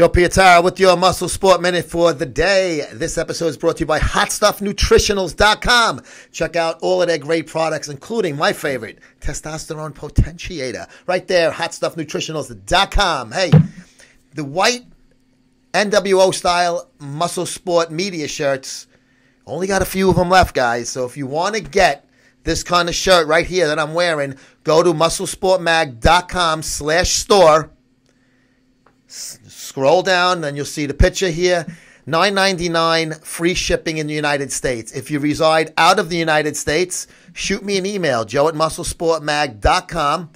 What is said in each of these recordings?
Joe Pietaro with your Muscle Sport Minute for the day. This episode is brought to you by HotStuffNutritionals.com. Check out all of their great products, including my favorite, Testosterone Potentiator. Right there, HotStuffNutritionals.com. Hey, the white NWO style Muscle Sport media shirts, only got a few of them left, guys. So if you want to get this kind of shirt right here that I'm wearing, go to MuscleSportMag.com slash store Scroll down, and you'll see the picture here. Nine ninety nine free shipping in the United States. If you reside out of the United States, shoot me an email, joe at musclesportmag.com,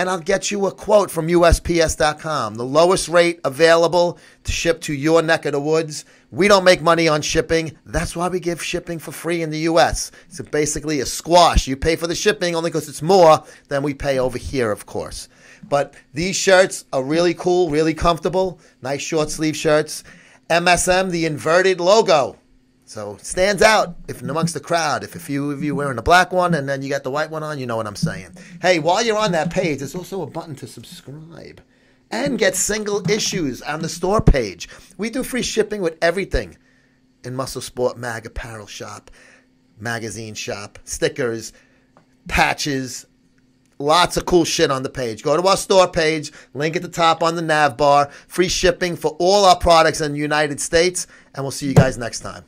and I'll get you a quote from USPS.com. The lowest rate available to ship to your neck of the woods. We don't make money on shipping. That's why we give shipping for free in the US. It's basically a squash. You pay for the shipping only because it's more than we pay over here, of course. But these shirts are really cool, really comfortable. Nice short sleeve shirts. MSM, the inverted logo. So stands out if amongst the crowd. If a few of you wearing the black one and then you got the white one on, you know what I'm saying. Hey, while you're on that page, there's also a button to subscribe and get single issues on the store page. We do free shipping with everything in Muscle Sport Mag apparel shop, magazine shop, stickers, patches, Lots of cool shit on the page. Go to our store page, link at the top on the nav bar. Free shipping for all our products in the United States, and we'll see you guys next time.